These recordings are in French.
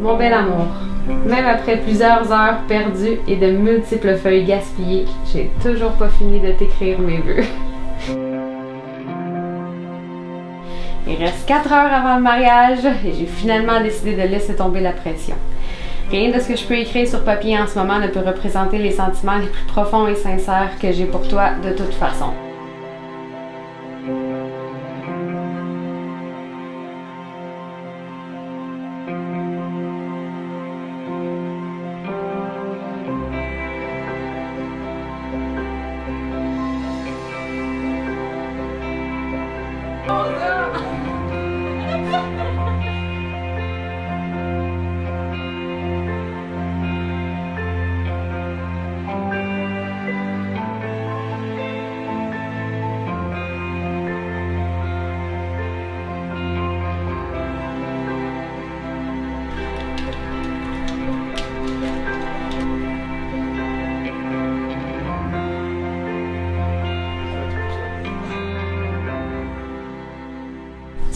Mon bel amour, même après plusieurs heures perdues et de multiples feuilles gaspillées, j'ai toujours pas fini de t'écrire mes vœux. Il reste 4 heures avant le mariage et j'ai finalement décidé de laisser tomber la pression. Rien de ce que je peux écrire sur papier en ce moment ne peut représenter les sentiments les plus profonds et sincères que j'ai pour toi de toute façon.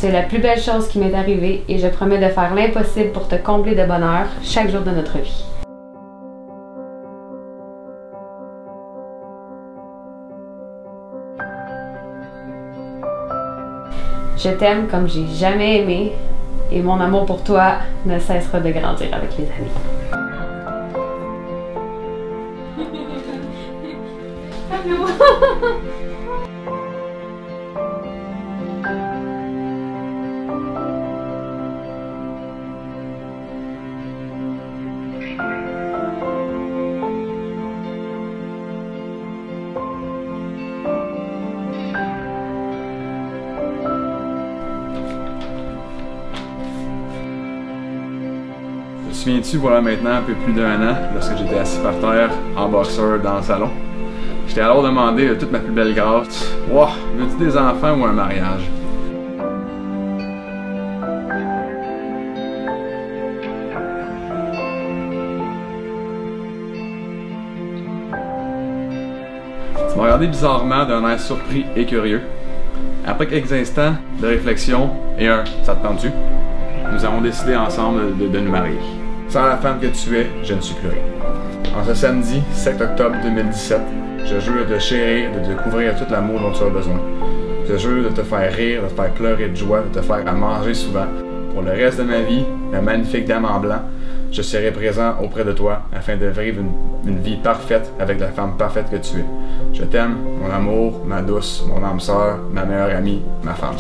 C'est la plus belle chose qui m'est arrivée et je promets de faire l'impossible pour te combler de bonheur chaque jour de notre vie. Je t'aime comme j'ai jamais aimé et mon amour pour toi ne cessera de grandir avec les années. Souviens-tu, voilà maintenant un peu plus d'un an, lorsque j'étais assis par terre en boxeur dans le salon? J'étais alors demandé de toute ma plus belle grâce Wow, veux-tu des enfants ou un mariage? Tu m'as regardé bizarrement d'un air surpris et curieux. Après quelques instants de réflexion et un Ça te tente-tu? Nous avons décidé ensemble de nous marier. Sans la femme que tu es, je ne suis plus rien. En ce samedi 7 octobre 2017, je jure de chérir, de te couvrir tout l'amour dont tu as besoin. Je jure de te faire rire, de te faire pleurer de joie, de te faire à manger souvent. Pour le reste de ma vie, ma magnifique dame en blanc, je serai présent auprès de toi afin de vivre une, une vie parfaite avec la femme parfaite que tu es. Je t'aime, mon amour, ma douce, mon âme sœur, ma meilleure amie, ma femme.